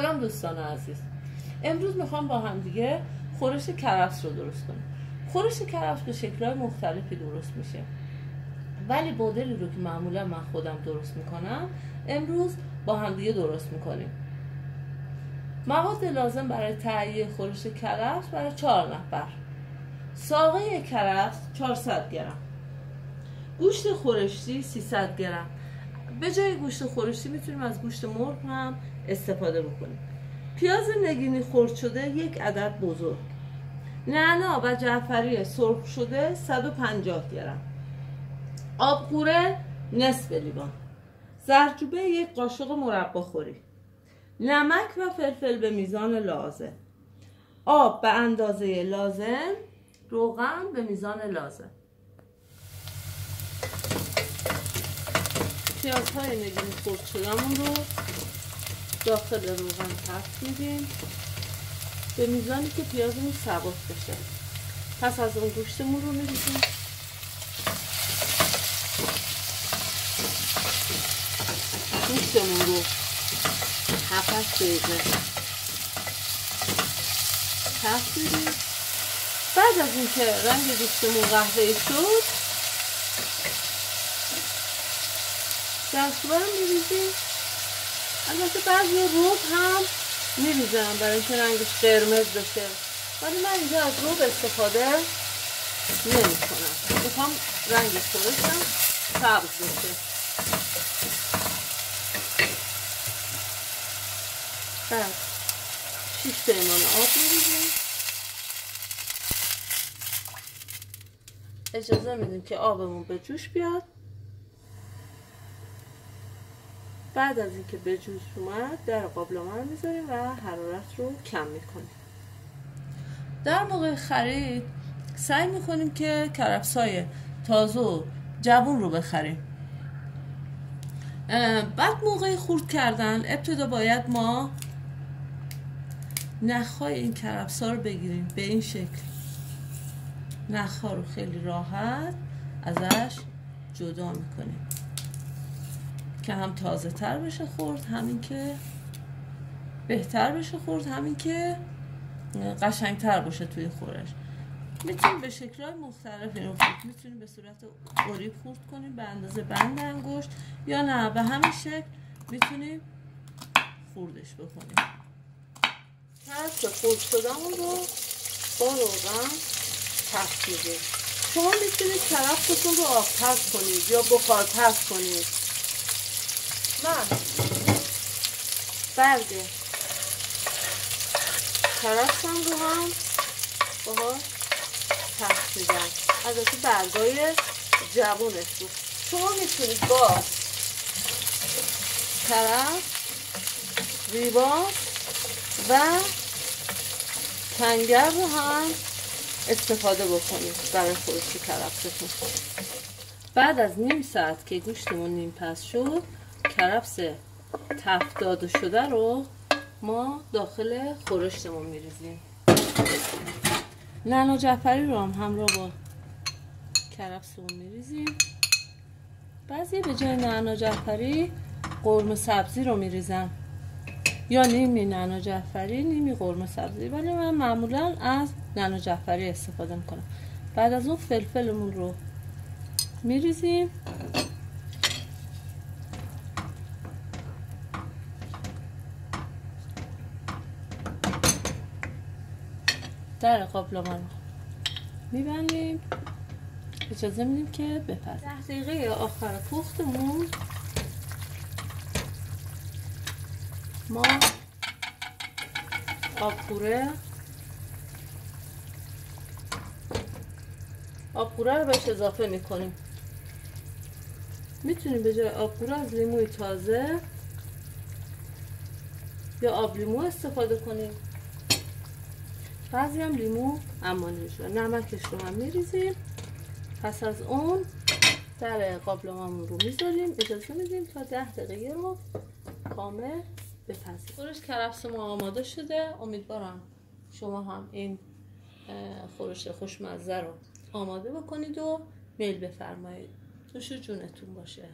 سلام دوستان عزیز. امروز می‌خوام با هم دیگه خورش کرفس رو درست کنیم. خورش کرفس به شکلهای مختلفی درست میشه. ولی مدلی رو که معمولا من خودم درست می‌کنم امروز با هم دیگه درست می‌کنیم. مواد لازم برای تهیه خورش کرفس برای چهار نفر. ساقه کرفس 400 گرم. گوشت خورشتی 300 گرم. به جای گوشت خورشتی می‌تونیم از گوشت مرغ هم استفاده بکنیم. پیاز نگینی خرد شده یک عدد بزرگ. نعنا و جعفری سرخ شده 150 گرم. آبقوره نصف لیوان. زرچوبه یک قاشق مربا خوری. نمک و فلفل به میزان لازم. آب به اندازه لازم روغن به میزان لازم. پیاز های نگین خورد رو داخل روغن تفت میدیم. به میزانی که پیازمون سبک بشه. پس از اون گوشتمون رو میریزیم. گوشتمون رو هفتش دقیقه تفت میدیم. بعد از اینکه رنگ گوشتمون قهوه‌ای شد دستورم میریزیم البته بعضی روب هم میریزم برای اینکه رنگش قرمز بشه. ولی من اینجا از روب استفاده نمی کنم می‌خوام رنگ خورشم سبز بشه. بعد شیش پیمان آب میریزیم اجازه میدیم که آبمون به جوش بیاد. بعد از اینکه به جوش اومد در قابلمه رو می‌ذاریم و حرارت رو کم می‌کنیم در موقع خرید سعی می‌کنیم که کرفسای تازه و جوون رو بخریم. بعد موقع خورد کردن ابتدا باید ما نخهای این کرفسا رو بگیریم به این شکل. نخها رو خیلی راحت ازش جدا می‌کنیم. که هم تازه تر بشه خورد همین که بهتر بشه خورد همین که قشنگ تر باشه توی خورش. می‌تونیم به های مختلف اینو خورد. می‌تونیم به صورت قریب خورد کنیم به اندازه بند انگشت یا نه به همین شکل می‌تونیم خوردش بکنیم پس خورد شدن رو با روغن تفت میدیم شما می‌تونید کرفتتون رو آب کنید یا بخار کنید. من برگ کرفتم رو هم. باها. تخت میدم. البته برگای جوونش بود. شما می‌تونید با کرفت ریبان و کنگر رو هم استفاده بکنید برای خورشی کرفتتون بعد از نیم ساعت که گوشتمون نیم پس شد کرفس تفت داده شده رو ما داخل خورشتمون میریزیم. نعنا جعفری رو هم همراه با کرفسمون میریزیم. بعضی به جای نعنا جعفری قرمه سبزی رو میریزم. یا نیمی نعنا جعفری نیمی قرمه سبزی. ولی من معمولا از نعنا جعفری استفاده می‌کنم. بعد از اون فلفلمون رو میریزیم. در قابلمه رو میبندیم. اجازه میدیم که بپز ده دقیقه آخر پختمون. ما آبپوره آبپوره رو بهش اضافه می‌کنیم. می‌تونیم به جای آبپوره از لیموی تازه یا آب لیمو استفاده کنیم. بعضی هم لیمو امانی شده نمکش رو هم میریزیم. پس از اون در قابلممون رو می‌ذاریم. اجازه میدیم تا ده دقیقه رو کامل بپزیم. خورش کرفس ما آماده شده. امیدوارم شما هم این خورش خوشمزه رو آماده بکنید و میل بفرمایید. توش جونتون باشه.